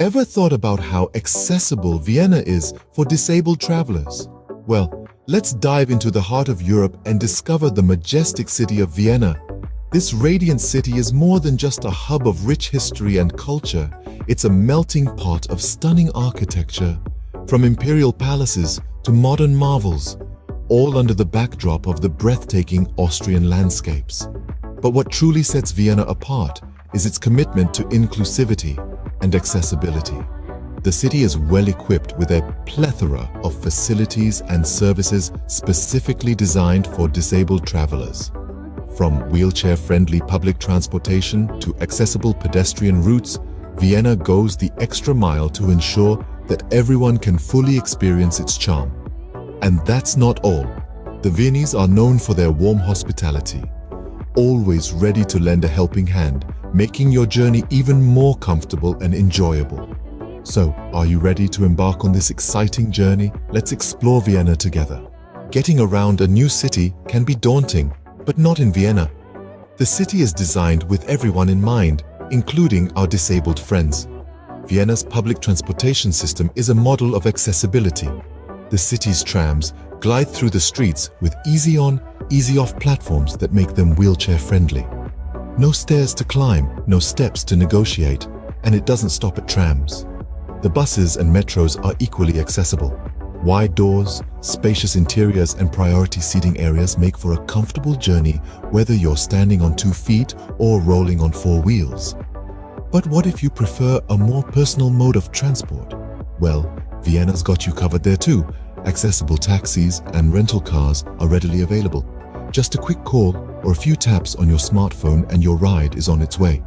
Ever thought about how accessible Vienna is for disabled travelers? Well, let's dive into the heart of Europe and discover the majestic city of Vienna. This radiant city is more than just a hub of rich history and culture. It's a melting pot of stunning architecture, from imperial palaces to modern marvels, all under the backdrop of the breathtaking Austrian landscapes. But what truly sets Vienna apart is its commitment to inclusivity and accessibility. The city is well equipped with a plethora of facilities and services specifically designed for disabled travelers. From wheelchair-friendly public transportation to accessible pedestrian routes, Vienna goes the extra mile to ensure that everyone can fully experience its charm. And that's not all. The Viennese are known for their warm hospitality, always ready to lend a helping hand making your journey even more comfortable and enjoyable. So, are you ready to embark on this exciting journey? Let's explore Vienna together. Getting around a new city can be daunting, but not in Vienna. The city is designed with everyone in mind, including our disabled friends. Vienna's public transportation system is a model of accessibility. The city's trams glide through the streets with easy-on, easy-off platforms that make them wheelchair-friendly. No stairs to climb, no steps to negotiate, and it doesn't stop at trams. The buses and metros are equally accessible. Wide doors, spacious interiors and priority seating areas make for a comfortable journey whether you're standing on two feet or rolling on four wheels. But what if you prefer a more personal mode of transport? Well, Vienna's got you covered there too. Accessible taxis and rental cars are readily available. Just a quick call or a few taps on your smartphone and your ride is on its way.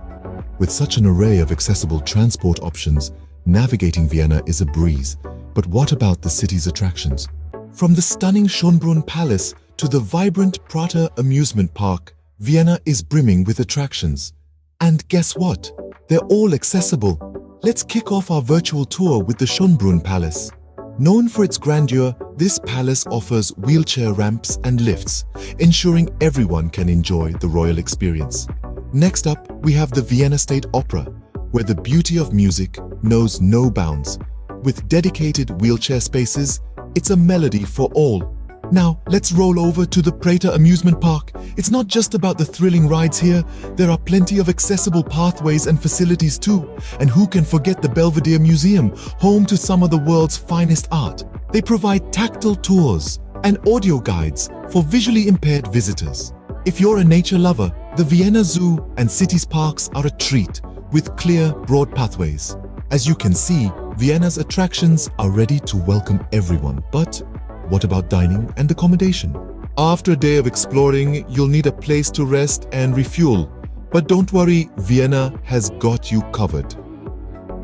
With such an array of accessible transport options, navigating Vienna is a breeze. But what about the city's attractions? From the stunning Schönbrunn Palace to the vibrant Prater amusement park, Vienna is brimming with attractions. And guess what? They're all accessible. Let's kick off our virtual tour with the Schönbrunn Palace. Known for its grandeur, this palace offers wheelchair ramps and lifts, ensuring everyone can enjoy the royal experience. Next up, we have the Vienna State Opera, where the beauty of music knows no bounds. With dedicated wheelchair spaces, it's a melody for all now, let's roll over to the Prater Amusement Park. It's not just about the thrilling rides here. There are plenty of accessible pathways and facilities too. And who can forget the Belvedere Museum, home to some of the world's finest art? They provide tactile tours and audio guides for visually impaired visitors. If you're a nature lover, the Vienna Zoo and city's parks are a treat with clear, broad pathways. As you can see, Vienna's attractions are ready to welcome everyone, but what about dining and accommodation? After a day of exploring, you'll need a place to rest and refuel. But don't worry, Vienna has got you covered.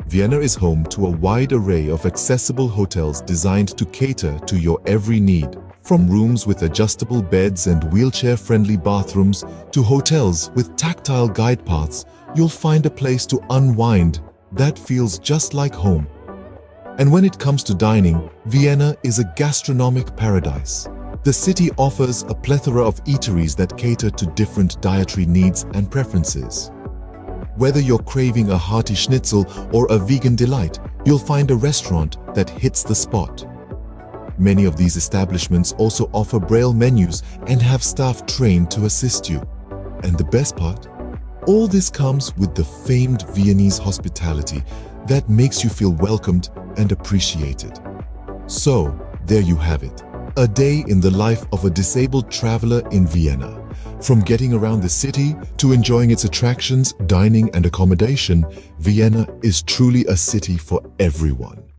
Vienna is home to a wide array of accessible hotels designed to cater to your every need. From rooms with adjustable beds and wheelchair-friendly bathrooms to hotels with tactile guide paths, you'll find a place to unwind that feels just like home. And when it comes to dining, Vienna is a gastronomic paradise. The city offers a plethora of eateries that cater to different dietary needs and preferences. Whether you're craving a hearty schnitzel or a vegan delight, you'll find a restaurant that hits the spot. Many of these establishments also offer braille menus and have staff trained to assist you. And the best part? All this comes with the famed Viennese hospitality that makes you feel welcomed and appreciated. So, there you have it. A day in the life of a disabled traveler in Vienna. From getting around the city to enjoying its attractions, dining and accommodation, Vienna is truly a city for everyone.